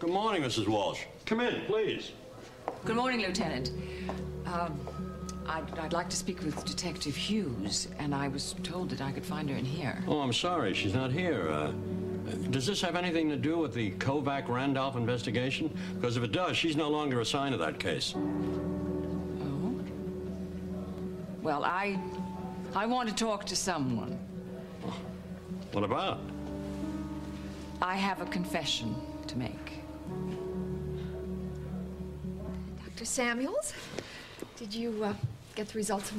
Good morning, Mrs. Walsh. Come in, please. Good morning, Lieutenant. Um, I'd, I'd like to speak with Detective Hughes, and I was told that I could find her in here. Oh, I'm sorry, she's not here. Uh, does this have anything to do with the Kovac Randolph investigation? Because if it does, she's no longer assigned to that case. Oh? Well, I, I want to talk to someone. What about? I have a confession to make. Dr. Samuels, did you uh, get the results of my